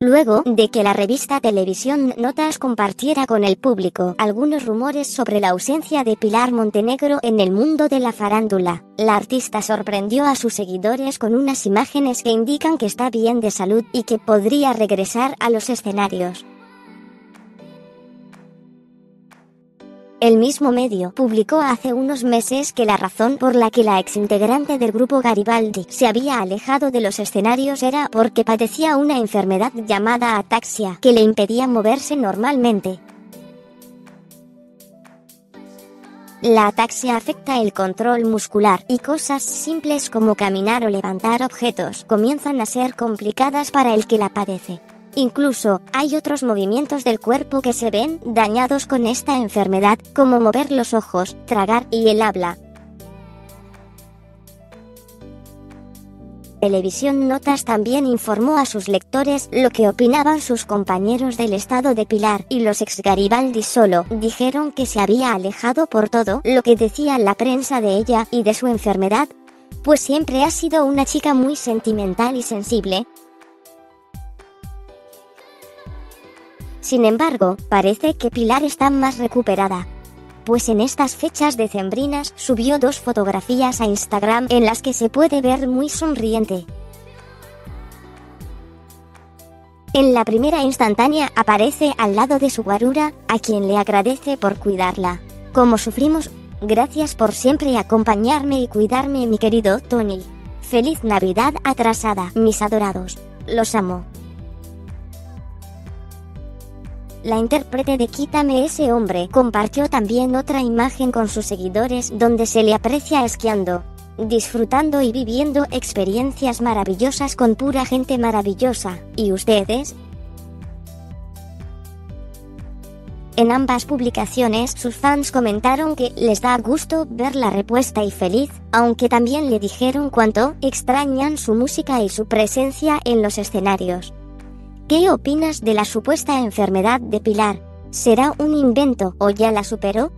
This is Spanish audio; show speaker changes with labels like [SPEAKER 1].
[SPEAKER 1] luego de que la revista Televisión Notas compartiera con el público algunos rumores sobre la ausencia de Pilar Montenegro en el mundo de la farándula. La artista sorprendió a sus seguidores con unas imágenes que indican que está bien de salud y que podría regresar a los escenarios. El mismo medio publicó hace unos meses que la razón por la que la exintegrante del grupo Garibaldi se había alejado de los escenarios era porque padecía una enfermedad llamada ataxia que le impedía moverse normalmente. La ataxia afecta el control muscular y cosas simples como caminar o levantar objetos comienzan a ser complicadas para el que la padece. Incluso, hay otros movimientos del cuerpo que se ven dañados con esta enfermedad, como mover los ojos, tragar y el habla. Televisión Notas también informó a sus lectores lo que opinaban sus compañeros del estado de Pilar y los ex Garibaldi solo dijeron que se había alejado por todo lo que decía la prensa de ella y de su enfermedad, pues siempre ha sido una chica muy sentimental y sensible, Sin embargo, parece que Pilar está más recuperada. Pues en estas fechas decembrinas subió dos fotografías a Instagram en las que se puede ver muy sonriente. En la primera instantánea aparece al lado de su guarura, a quien le agradece por cuidarla. Como sufrimos, gracias por siempre acompañarme y cuidarme mi querido Tony. Feliz Navidad atrasada, mis adorados. Los amo. La intérprete de Quítame ese hombre compartió también otra imagen con sus seguidores donde se le aprecia esquiando, disfrutando y viviendo experiencias maravillosas con pura gente maravillosa. ¿Y ustedes? En ambas publicaciones sus fans comentaron que les da gusto verla repuesta y feliz, aunque también le dijeron cuánto extrañan su música y su presencia en los escenarios. ¿Qué opinas de la supuesta enfermedad de Pilar? ¿Será un invento o ya la superó?